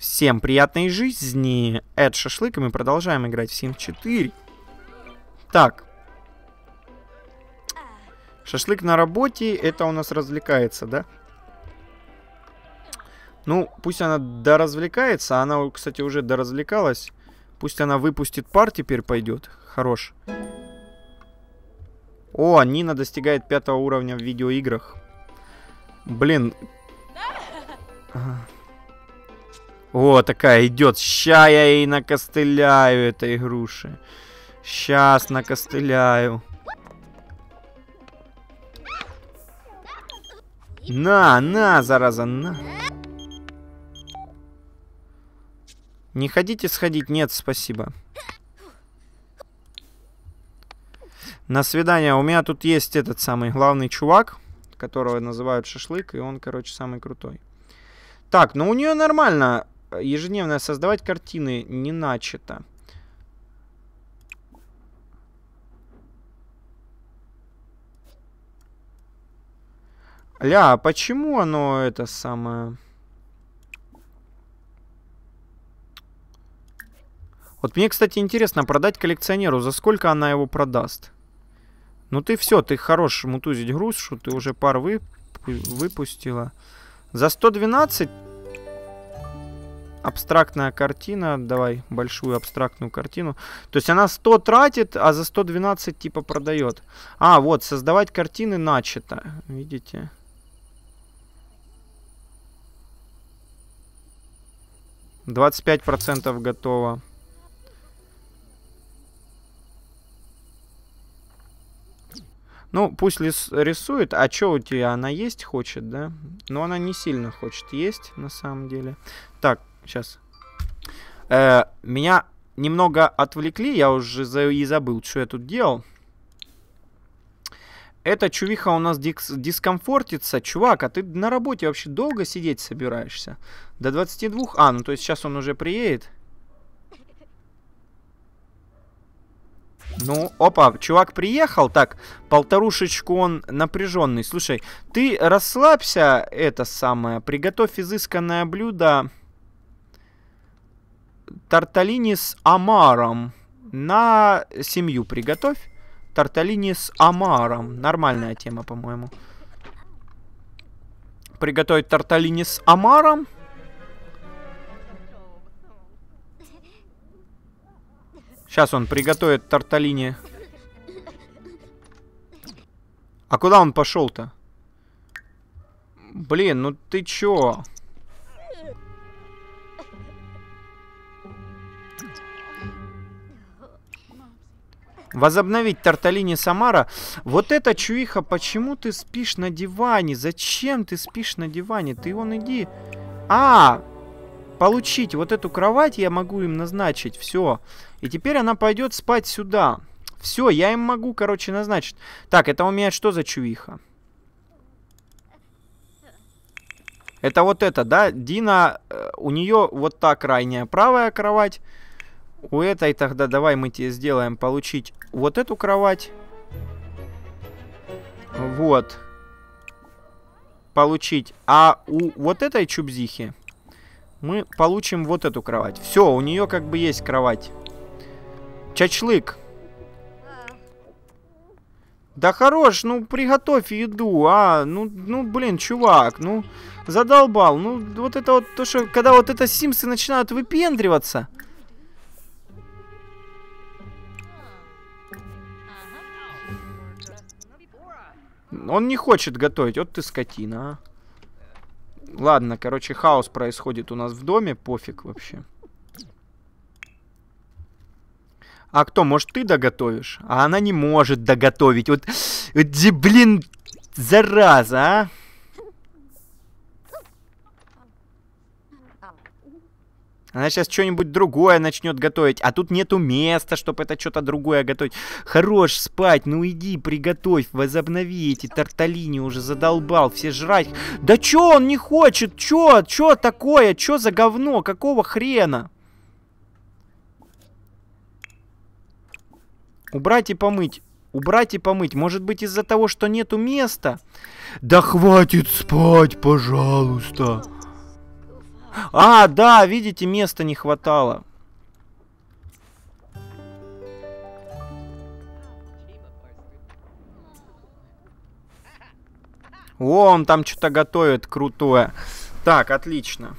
Всем приятной жизни. Эд Шашлык, и мы продолжаем играть в Sims 4. Так. Шашлык на работе, это у нас развлекается, да? Ну, пусть она доразвлекается. Она, кстати, уже доразвлекалась. Пусть она выпустит пар теперь пойдет. Хорош. О, Нина достигает пятого уровня в видеоиграх. Блин. О, такая идет. Ща я ей накостыляю этой груши. Сейчас накостыляю. На, на, зараза, на. Не хотите сходить? Нет, спасибо. На свидание. У меня тут есть этот самый главный чувак, которого называют шашлык, и он, короче, самый крутой. Так, ну у нее нормально. Ежедневно создавать картины не начато. Ля, а почему оно это самое... Вот мне, кстати, интересно, продать коллекционеру, за сколько она его продаст? Ну ты все, ты хорош мутузить груз, что ты уже пар вы, выпустила. За 112 абстрактная картина, давай большую абстрактную картину. То есть она 100 тратит, а за 112 типа продает. А, вот, создавать картины начато, видите? Двадцать пять процентов готово. Ну, пусть рисует. А что у тебя? Она есть хочет, да? Но она не сильно хочет есть, на самом деле. Так, сейчас. Э, меня немного отвлекли. Я уже за и забыл, что я тут делал. Эта чувиха у нас дис дискомфортится. Чувак, а ты на работе вообще долго сидеть собираешься? До 22? А, ну то есть сейчас он уже приедет. Ну, опа, чувак приехал, так, полторушечку он напряженный. Слушай, ты расслабься, это самое, приготовь изысканное блюдо тарталини с омаром. На семью приготовь. Тарталини с омаром. Нормальная тема, по-моему. Приготовить тарталини с омаром. Сейчас он приготовит тарталини. А куда он пошел-то? Блин, ну ты чё? Возобновить Тарталини Самара. Вот эта чуиха, почему ты спишь на диване? Зачем ты спишь на диване? Ты вон иди. А, получить вот эту кровать я могу им назначить. Все. И теперь она пойдет спать сюда. Все, я им могу, короче, назначить. Так, это у меня что за чувиха? Это вот это, да? Дина, э, у нее вот та крайняя правая кровать. У этой тогда давай мы тебе сделаем получить вот эту кровать. Вот. Получить. А у вот этой чубзихи мы получим вот эту кровать. Все, у нее как бы есть кровать. Чачлык. Да хорош, ну приготовь еду, а, ну, ну, блин, чувак, ну, задолбал, ну, вот это вот, то, что, когда вот это симсы начинают выпендриваться. Он не хочет готовить, вот ты скотина, а. Ладно, короче, хаос происходит у нас в доме, пофиг вообще. А кто, может, ты доготовишь? А она не может доготовить. Вот, вот блин, зараза, а? Она сейчас что-нибудь другое начнет готовить, а тут нету места, чтобы это что-то другое готовить. Хорош спать, ну иди, приготовь, возобнови эти тарталини, уже задолбал, все жрать. Да чё он не хочет, чё, чё такое, чё за говно, какого хрена? Убрать и помыть. Убрать и помыть. Может быть из-за того, что нету места? Да хватит спать, пожалуйста. А, да, видите, места не хватало. О, он там что-то готовит крутое. Так, отлично.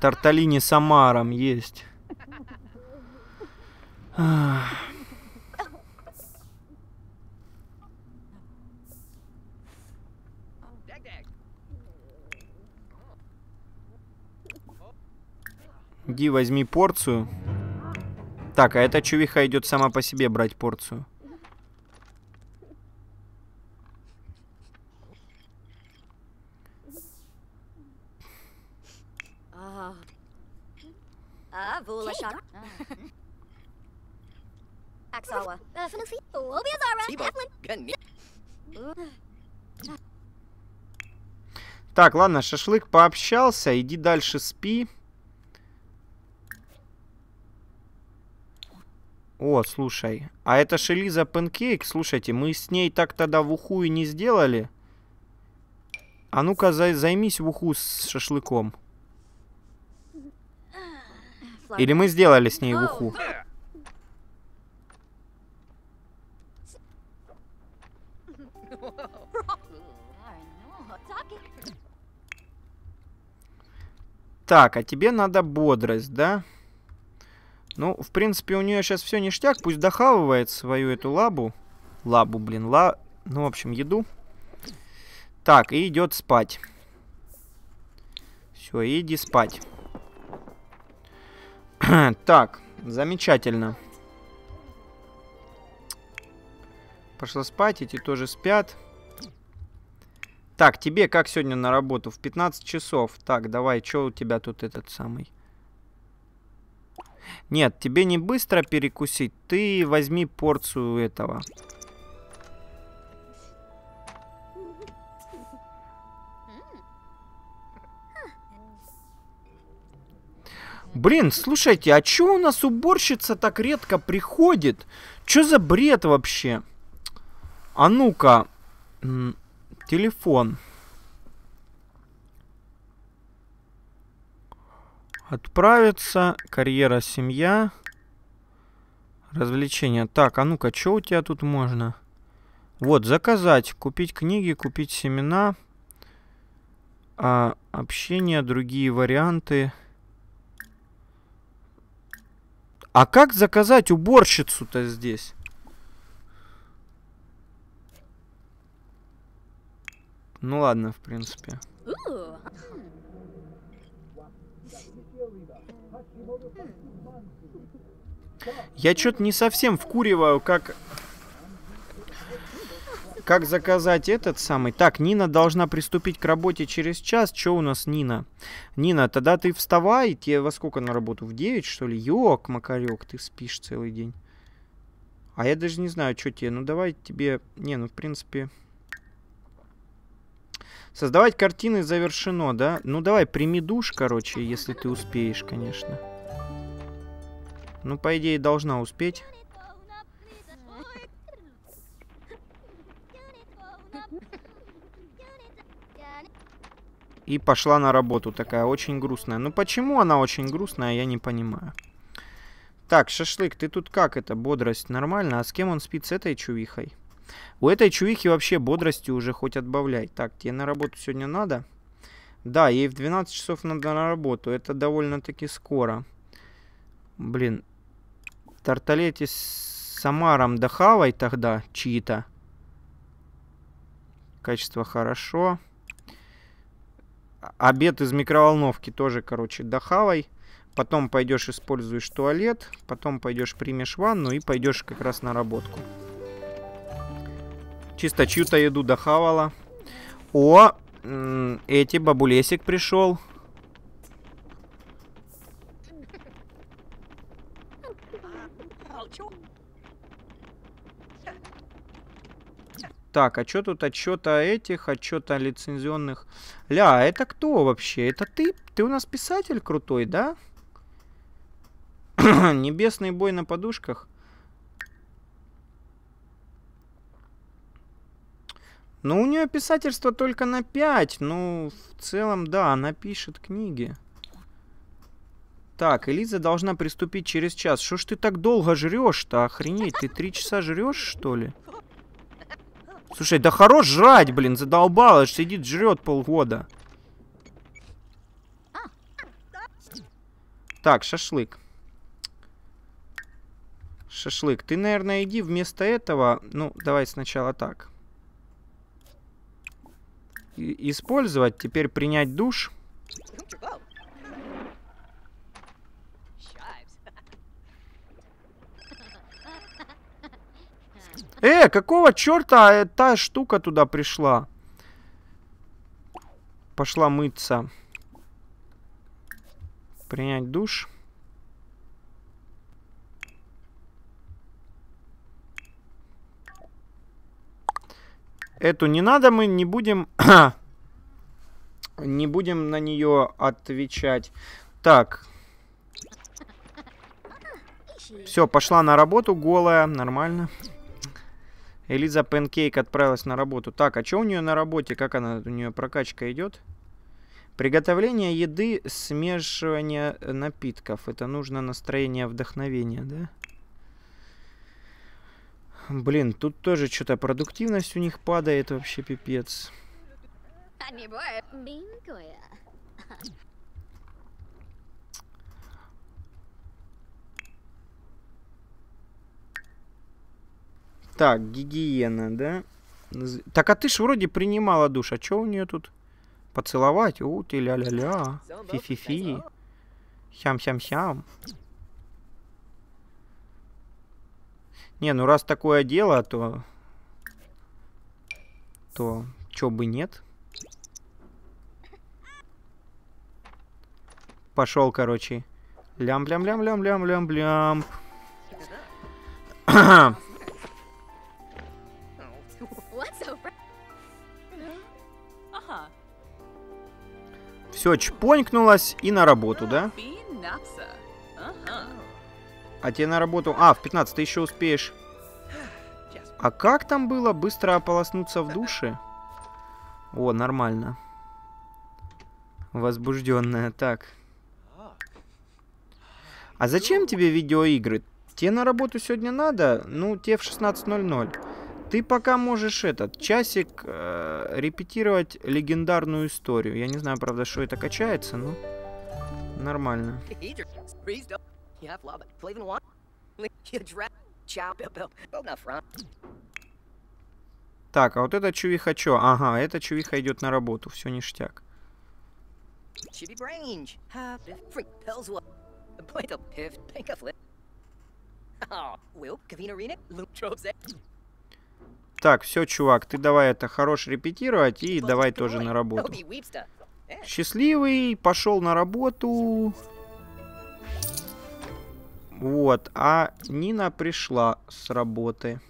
Тарталини с омаром есть. Иди возьми порцию. Так, а эта чувиха идет сама по себе брать порцию. Так, ладно, шашлык пообщался. Иди дальше спи. О, слушай. А это Шелиза Панкейк. Слушайте, мы с ней так тогда в уху и не сделали. А ну-ка, зай займись в уху с шашлыком. Или мы сделали с ней в уху? Так, а тебе надо бодрость, да? Ну, в принципе, у нее сейчас все ништяк. Пусть дохавывает свою эту лабу. Лабу, блин, ла... Ну, в общем, еду. Так, и идет спать. Все, иди спать. так, замечательно. Пошла спать, эти тоже спят. Так, тебе как сегодня на работу? В 15 часов. Так, давай, что у тебя тут этот самый? Нет, тебе не быстро перекусить. Ты возьми порцию этого. Блин, слушайте, а чё у нас уборщица так редко приходит? Чё за бред вообще? А ну-ка, телефон. Отправиться, карьера, семья, развлечения. Так, а ну-ка, что у тебя тут можно? Вот, заказать, купить книги, купить семена, а, общение, другие варианты. А как заказать уборщицу-то здесь? Ну ладно, в принципе. Я что-то не совсем вкуриваю, как... Как заказать этот самый... Так, Нина должна приступить к работе через час. Что у нас Нина? Нина, тогда ты вставай. Тебе во сколько на работу? В 9, что ли? Ёк, макарёк, ты спишь целый день. А я даже не знаю, что тебе. Ну, давай тебе... Не, ну, в принципе... Создавать картины завершено, да? Ну, давай, прими душ, короче, если ты успеешь, конечно. Ну, по идее, должна успеть. И пошла на работу такая, очень грустная. Ну, почему она очень грустная, я не понимаю. Так, шашлык, ты тут как это, бодрость нормально? А с кем он спит, с этой чувихой? У этой чувихи вообще бодрости уже хоть отбавляй. Так, тебе на работу сегодня надо? Да, ей в 12 часов надо на работу. Это довольно-таки скоро. Блин, Тарталете с Самаром дохавай тогда чьи-то. Качество хорошо. Обед из микроволновки тоже, короче, дохавай. Потом пойдешь используешь туалет. Потом пойдешь примешь ванну и пойдешь как раз на работку. Чисто чью-то еду дохавала. О, эти бабулесик пришел. Так, а что тут отчет о этих, отчет о лицензионных? Ля, а это кто вообще? Это ты? Ты у нас писатель крутой, да? Небесный бой на подушках. Ну, у нее писательство только на 5. Ну, в целом, да, она пишет книги. Так, Элиза должна приступить через час. Что ж ты так долго жрешь-то? Охренеть, ты три часа жрешь, что ли? Слушай, да хорош жрать, блин, задолбалась. Сидит, жрет полгода. Так, шашлык. Шашлык. Ты, наверное, иди вместо этого... Ну, давай сначала так. И использовать, теперь принять душ. Э, какого черта та штука туда пришла? Пошла мыться. Принять душ. Эту не надо, мы не будем... не будем на нее отвечать. Так. Все, пошла на работу голая, нормально. Элиза Пенкейк отправилась на работу. Так, а что у нее на работе? Как она? У нее прокачка идет? Приготовление еды, смешивание напитков. Это нужно настроение вдохновения, да? Блин, тут тоже что-то продуктивность у них падает вообще пипец. Так, гигиена, да? Так, а ты ж вроде принимала душ. А что у нее тут? Поцеловать? У, ты ля-ля-ля. Фи-фи-фи. Хям-хям-хям. Не, ну раз такое дело, то... То чё бы нет. Пошел, короче. Лям-лям-лям-лям-лям-лям-лям. Все, чпонькнулась и на работу, да? А тебе на работу... А, в 15 ты еще успеешь. А как там было? Быстро ополоснуться в душе? О, нормально. Возбужденная. Так. А зачем тебе видеоигры? Тебе на работу сегодня надо? Ну, тебе в 16.00. Ты пока можешь этот часик э, репетировать легендарную историю. Я не знаю, правда, что это качается, но нормально. Так, а вот это чувиха чё? Ага, эта чувиха идет на работу, все ништяк. Так, все, чувак, ты давай это хорош репетировать и давай тоже на работу. Счастливый, пошел на работу. Вот, а Нина пришла с работы.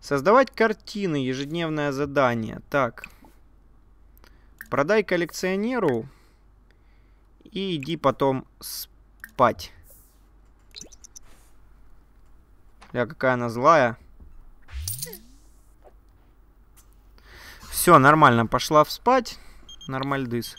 Создавать картины, ежедневное задание. Так. Продай коллекционеру и иди потом спать. Я какая она злая. Все, нормально, пошла в спать. Нормальдыс.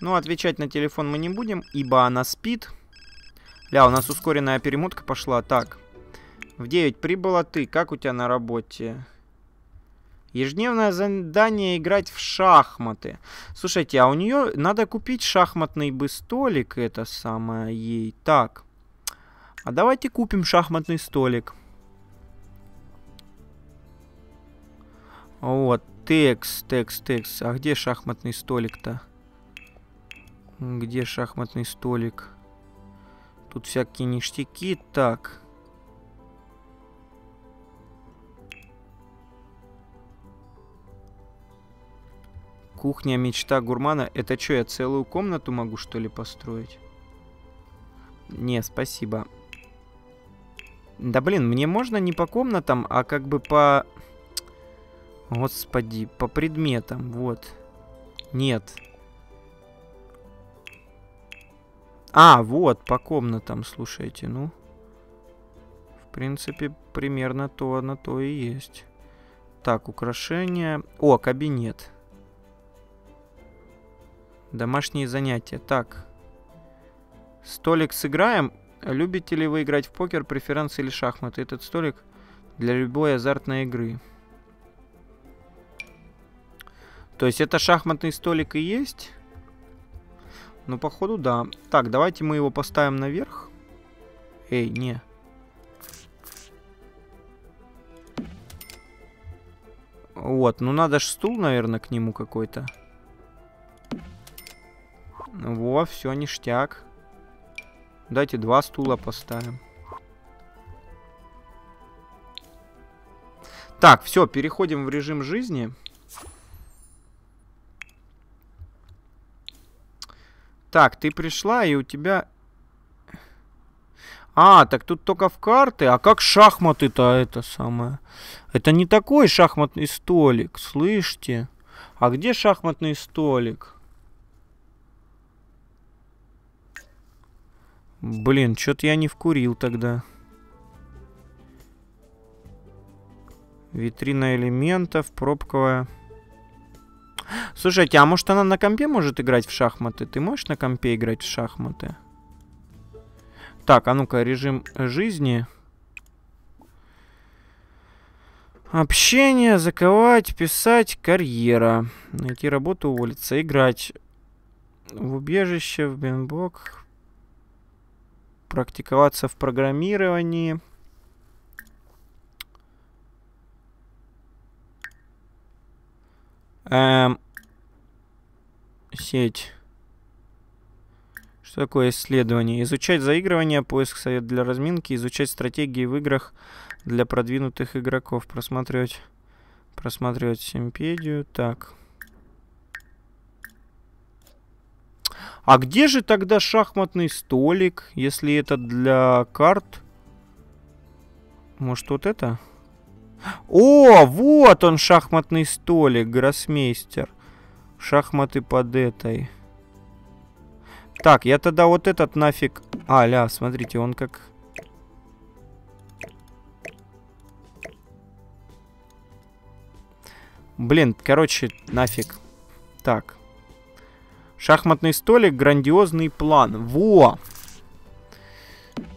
Но отвечать на телефон мы не будем, ибо она спит. Ля, у нас ускоренная перемотка пошла. Так. В 9 прибыла ты. Как у тебя на работе? Ежедневное задание играть в шахматы. Слушайте, а у нее надо купить шахматный бы столик, это самое ей. Так. А давайте купим шахматный столик. Вот, текст, текст, текст. А где шахматный столик-то? Где шахматный столик? Тут всякие ништяки. Так. Кухня мечта гурмана. Это что, я целую комнату могу, что ли, построить? Не, спасибо. Да блин, мне можно не по комнатам, а как бы по... Господи, по предметам, вот. Нет. А, вот, по комнатам, слушайте, ну. В принципе, примерно то на то и есть. Так, украшения. О, кабинет. Домашние занятия. Так. Столик сыграем. Любите ли вы играть в покер, преференции или шахматы? Этот столик для любой азартной игры. То есть это шахматный столик и есть? Ну, походу, да. Так, давайте мы его поставим наверх. Эй, не. Вот, ну надо ж стул, наверное, к нему какой-то. Во, все, ништяк. Давайте два стула поставим. Так, все, переходим в режим жизни. Так, ты пришла, и у тебя... А, так тут только в карты. А как шахматы-то это самое? Это не такой шахматный столик, слышите? А где шахматный столик? Блин, что-то я не вкурил тогда. Витрина элементов, пробковая. Слушайте, а может она на компе может играть в шахматы? Ты можешь на компе играть в шахматы? Так, а ну-ка, режим жизни. Общение, заковать, писать, карьера. Найти работу, уволиться, играть. В убежище, в бинбок. Практиковаться в программировании. Эм, сеть. Что такое исследование? Изучать заигрывание, поиск совет для разминки, изучать стратегии в играх для продвинутых игроков. Просматривать, просматривать симпедию. Так. А где же тогда шахматный столик, если это для карт? Может, вот это? О, вот он, шахматный столик, гроссмейстер. Шахматы под этой. Так, я тогда вот этот нафиг... А, ля, смотрите, он как... Блин, короче, нафиг. Так. Шахматный столик, грандиозный план. Во!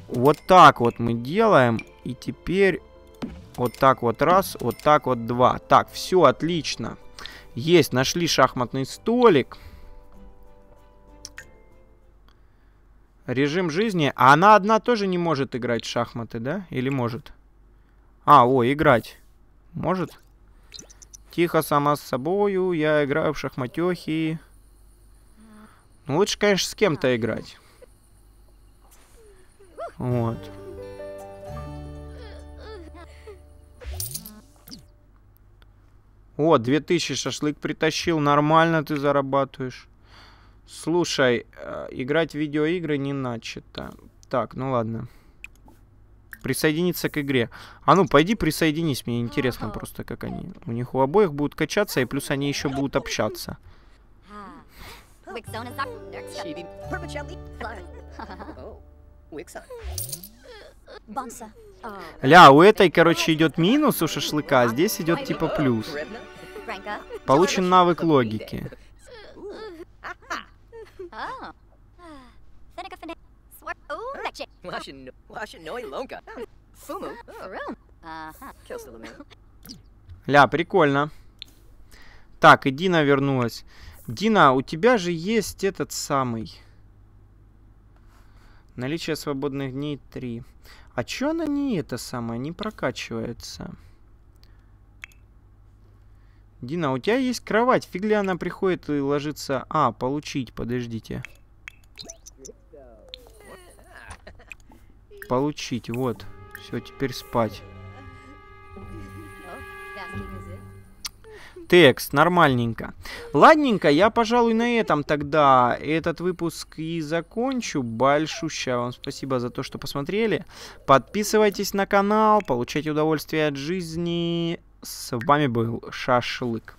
Вот так вот мы делаем. И теперь вот так вот раз, вот так вот два. Так, все, отлично. Есть, нашли шахматный столик. Режим жизни. А она одна тоже не может играть в шахматы, да? Или может? А, о, играть. Может? Тихо сама с собою. Я играю в шахматехи. Ну, лучше, конечно, с кем-то играть. Вот. О, 2000 шашлык притащил. Нормально ты зарабатываешь. Слушай, э, играть в видеоигры не начато. Так, ну ладно. Присоединиться к игре. А ну, пойди присоединись. Мне интересно просто, как они. У них у обоих будут качаться, и плюс они еще будут общаться. Ля, у этой, короче, идет минус у шашлыка, а здесь идет типа плюс. Получен навык логики. Ля, прикольно. Так, и Дина вернулась. Дина, у тебя же есть этот самый... Наличие свободных дней 3. А чё она не это самое, не прокачивается? Дина, у тебя есть кровать. Фиг ли она приходит и ложится... А, получить, подождите. Получить, вот. Все, теперь спать. Текст, нормальненько. Ладненько, я, пожалуй, на этом тогда этот выпуск и закончу. Большущее вам спасибо за то, что посмотрели. Подписывайтесь на канал, получайте удовольствие от жизни. С вами был Шашлык.